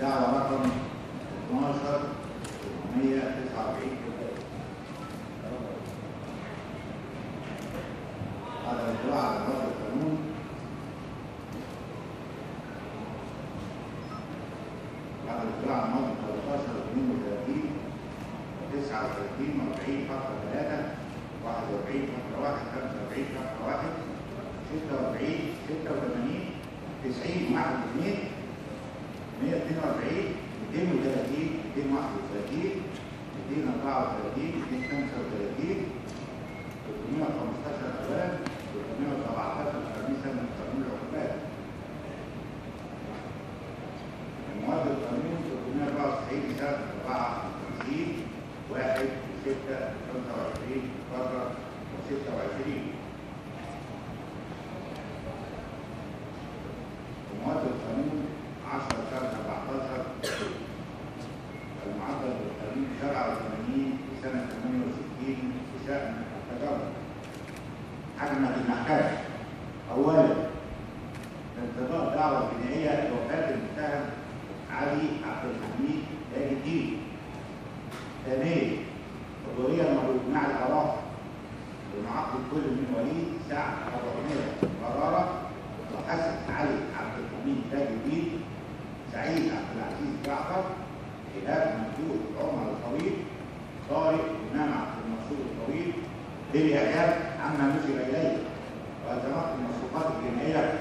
دعوة رقم 12 849 على الاطلاع على وضع القانون. على الاطلاع على موضوع 13 32 39 40 فقره 3 41 فقره 1 45 فقره 1 46 86 90 91 92 142 230 231 234 235 315 ألوان 317 خميسة من قانون العقوبات المواد القانون 394 لسنة 54 1 6 25 فترة و 26 68 في شان التجارب حكمت المحكمه اولا انتظار دعوة جنائيه لوفاه المتهم علي عبد الحميد تاج الدين. ثانيا حضورية مع الاراء بمعاقبه كل من وليد سعد ابو حميده قراره وحسن علي عبد الحميد تاج الدين سعيد عبد العزيز جعفر خلاف ممدوح عمر الطويل طارق للياقات عما نزل اليه واتمام المخلوقات الجنائية.